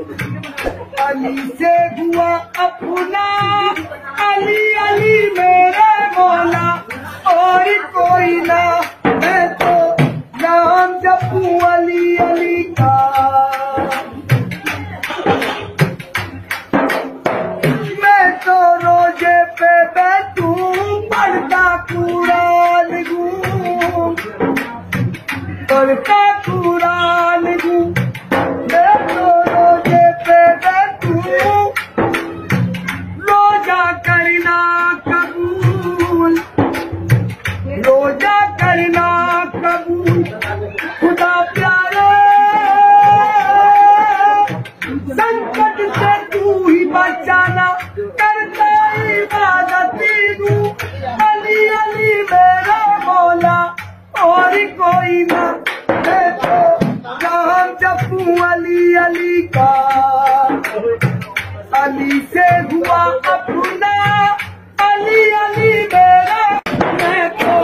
अली से हुआ अपना। अली अली मेरे मौला। और कोई ना, मैं तो नाम जपू अली अली का। मैं तो रोज़े पे बैठू, पढ़ता कुरान पढ़ता कुरान हूँ बचाना करता इबादत तू अली अली, मेरा मौला, और कोई ना मैं तो नाम जपू अली अली का। अली से हुआ अपना, अली अली, मेरा मैं तो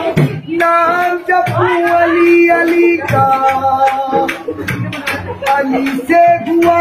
नाम जपू अली अली का। अली से हुआ